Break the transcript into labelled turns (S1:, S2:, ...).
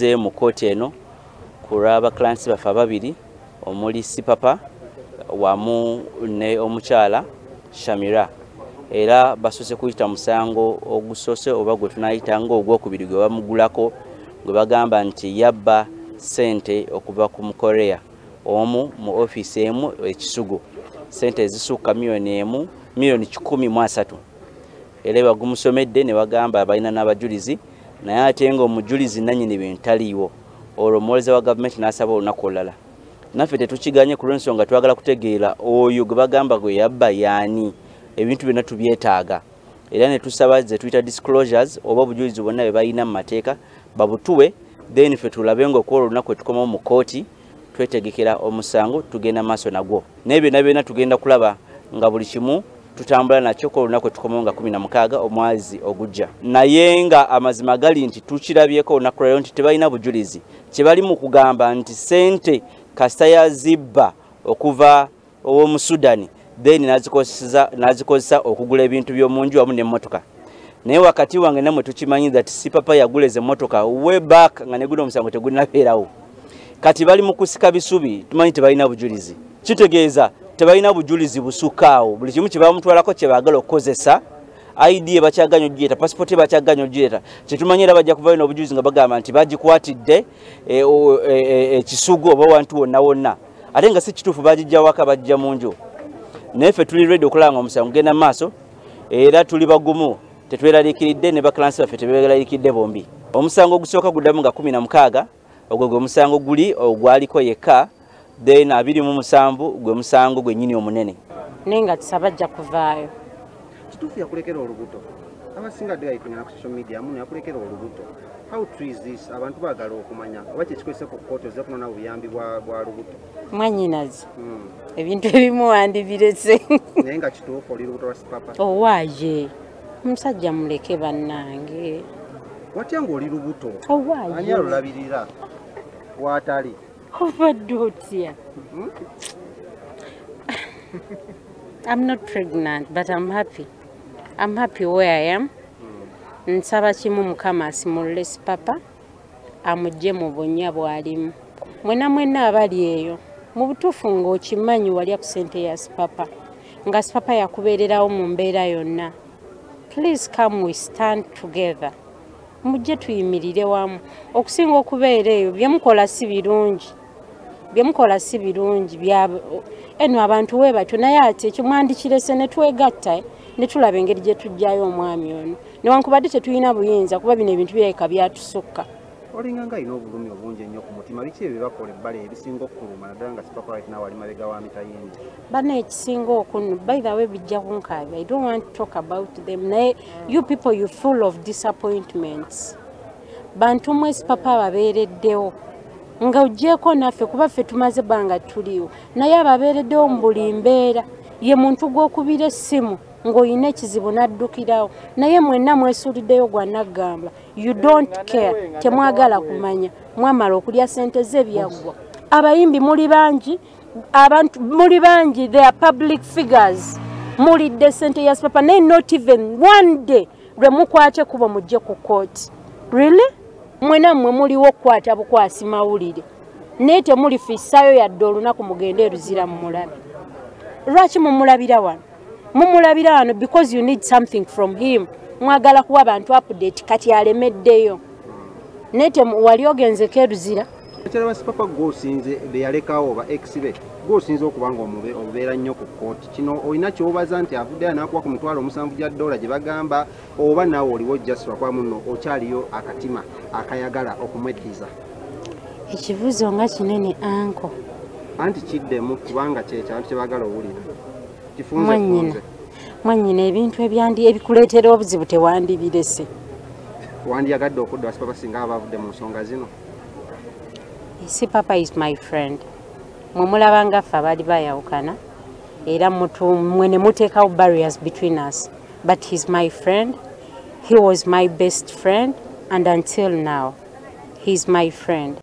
S1: tuzze mu kooti eno ku lw'abakilansi baffe ababiri omuli sipapa wamu ne omukyala shamira. Era basoose kuyita musango ogusoose oba gwe tunayita ngaogwokubiri gwe bamugulako gwe bagamba nti yabba sente okuva ku mukorea. Omu mu ofiisi emu ekisugu. Sente ezisukka miliyoni emu miliyoni kikumi mu asatu. Era bagumusomedde ne bagamba balina n'abajulizi naye ate ngaomujulizi nanyini bintu taliiwo olwo omuwoleza wa gavumenti n'asaba olunaku olulala. Naffe tetukiganye ku lwensonga twagala kutegeera oyo gwe bagamba gwe yabba yaani ebintu byonna tubyetaaga. Era ne tusaba ze tuyita disclosures oba obujulizi bwonna bwe balina mu mateeka babutuwe then ffe tulabe ngaokuba olunaku etukomawo mu kooti twetegekera omusango tugenda maaso nagwo. Naye byonna byonna tugenda kulaba nga buli kimu tutambula nakyo ko olunaku etukomawo nga 16 omwezi ogujja. Naye nga amazima gali nti tukirabyeko olunaku lwalero nti tebalina bujulizi. Kyebali mu kugamba nti sente kasita yazibba okuva ow'omu sudani then nazikozesa okugula ebintu by'omunju wamu n'emmotoka. Naye wakati wange namwe tukimanyi that si papa yagula ezo emmotoka way back nga neguna omusango tegulinabeerawo. Kati bali mu kusika bisubi tumanyi tebalina bujulizi. Kitegeeza tebalina bujulizi busukkaawo buli kimu kyebamutwalako kyebaagala okukozesa id ebakyaganya ogireeta pasipoti ebakyaganya ogireeta. Kyetumanyi era bajja kuvayo n'obujulizi nga bagamba nti bagikwatidde ekisugu oba wantu wonna wonna. Ate nga si kituufu bagijjawaka bajja mu nju. Naye ffe tuli redi okulaba nga omusango gugenda mu maaso era tuli bagumu tetweraliikiridde ne bakilansi baffe teberaliikiridde bombi. Omusango ogusooka guddamu nga kumi na mukaaga ogwo gwe musango guli ogwaliko yekka then abiri mu musanvu gwe musango gwennyini omunene.
S2: Naye nga tisabajja kuvaayo.
S3: Kituufu yakulekera olubuto? Abasinga dde gayikunyana ku social media amu yakulekera olubuto? How true is this? Abantu baagala okumanya. Oba kyekikozese ku kooti ozze kunona buyambi bwa lubuto?
S2: Mwanyinazi ebintu ebimu wandibirese
S3: naye nga kituufu oli lubuto lwa sipapa.
S2: Owaaye omusajja muleke bannange.
S3: Watya ngaoli lubuto?
S2: Owaaye
S3: ani alulabirira? Waatali
S2: obadde otya i'm not pregnant but i'm happy. I'm happy where i am. Nsaba kimu mukama asimulule sipapa amugye mu bunya bwalimu. Mwena mwena abali eyo mu butuufu ng'okimanyi walya ku sente ya sipapa nga sipapa yakubeererawo mu mbeera yonna. Please come we stand together. Mujje tuyimirire wamu. Okusinga okubeera eyo byemukola si birungi byemukola si birungi eno abantu we batyo. Naye ati ekyo mwandikirese ne twegatta ne tulaba engeri gye tujjayo omwami ono. Newankubadde tetulina buyinza kuba bino ebintu byeka byatusukka.
S3: Olinga nga alina obulumi obungi ennyo ku mutima biki ebyo byebakola ebbala ebisinga okukuluma naddala nga right nawe ali mabega wa mitayindi
S2: bana ekisinga okunu by the way bijja kunkaabi i don't want to talk about them. Naye you people you full of disappointments. Bantu mwesi papa ababeereddewo nga oggyeko naffe kuba ffe tumaze bbanga tuliwo. Naye ababeereddewo mu buli mbeera ye muntu gw'okubira essimu ng'olina ekizibu n'addukirawo. Naye mwenna mwesuuliddeyo gwannaggamba you don't care temwagala kumanya mwamala okulya sente ze byaggwa. Abayimbi muli bangi abantu muli bangi they are public figures. Mulidde sente ya sipapa naye not even one day lwe mukwate kuba mujje ku kooti really mwena mmwe muliwo okukwata bukwasi mawulire. Naye temulifissaayo yadde olunaku mugende eruzira mumulabe. Lwaki mumulabira wano? Mumulabira wano because you need something from him. Mwagala kuwa abantu update kati alemeddeyo. Naye wali ogenzeko eruzira
S3: ekyala basipapa gwosinze beyalekawo oba ex be gwosinze okuba nga obubeera nnyo ku kooti kino olina kyobaza nti avuddeyo nakuwa ku mitwalo omusanvu gya dola gye bagamba oba naawe oliwo jasitwa kwa muno okyaliyo akatima akayagala okumwekkiza.
S2: Ekibuzo nga kinene anko.
S3: Anti kiddemu kubanga kyekyantu kyebagala owulira.
S2: Mwanyina mwanyina ebintu ebyandi ebikuleetera obuzibu tewandibirese
S3: wandyagadde okudda basipapa singa aba bavudde mu nsonga zino
S2: si papa is my friend. Mwe mulaba ngaffe abaali bayawukana era mwe ne barriers between us. But he's my friend he was my best friend and until now he's my friend